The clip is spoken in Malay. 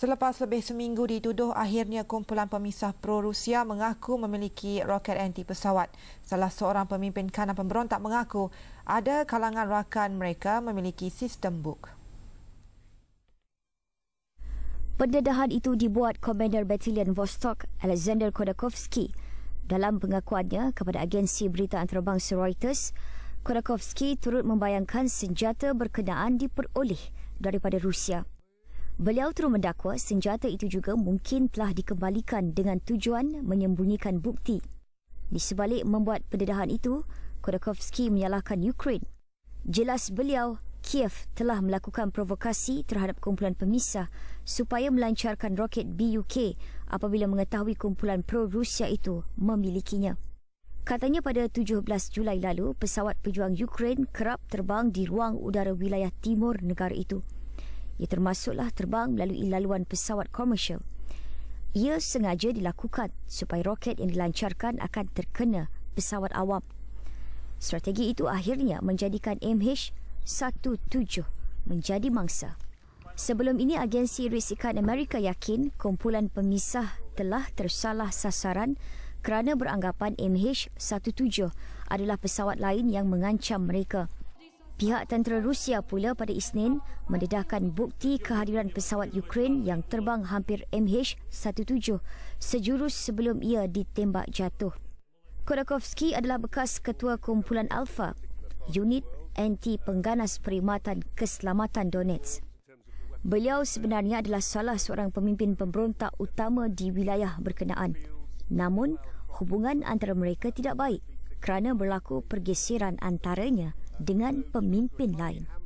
Selepas lebih seminggu dituduh, akhirnya kumpulan pemisah pro-Rusia mengaku memiliki roket anti pesawat. Salah seorang pemimpin kanan pemberontak mengaku ada kalangan rakan mereka memiliki sistem buk. Pendedahan itu dibuat Komander Batalion Vostok Alexander Kodakovsky. Dalam pengakuannya kepada agensi berita antarabangsa Reuters, Kodakovsky turut membayangkan senjata berkenaan diperoleh daripada Rusia. Beliau terus mendakwa senjata itu juga mungkin telah dikembalikan dengan tujuan menyembunyikan bukti. Di sebalik membuat pendedahan itu, Khodorkovsky menyalahkan Ukraine. Jelas beliau, Kiev telah melakukan provokasi terhadap kumpulan pemisah supaya melancarkan roket BUK apabila mengetahui kumpulan pro-Rusia itu memilikinya. Katanya pada 17 Julai lalu, pesawat pejuang Ukraine kerap terbang di ruang udara wilayah timur negara itu. Ia termasuklah terbang melalui laluan pesawat komersial. Ia sengaja dilakukan supaya roket yang dilancarkan akan terkena pesawat awam. Strategi itu akhirnya menjadikan MH17 menjadi mangsa. Sebelum ini, agensi risikan Amerika yakin kumpulan pemisah telah tersalah sasaran kerana beranggapan MH17 adalah pesawat lain yang mengancam mereka. Pihak tentera Rusia pula pada Isnin mendedahkan bukti kehadiran pesawat Ukraine yang terbang hampir MH17 sejurus sebelum ia ditembak jatuh. Kodakovsky adalah bekas ketua kumpulan Alpha, unit anti pengganas perkhidmatan keselamatan Donetsk. Beliau sebenarnya adalah salah seorang pemimpin pemberontak utama di wilayah berkenaan. Namun, hubungan antara mereka tidak baik kerana berlaku pergeseran antaranya dengan pemimpin lain.